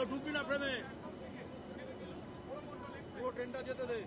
কেউ ঢুকবি না প্রেমে। পুরো ট্রেনটা যেতে দে।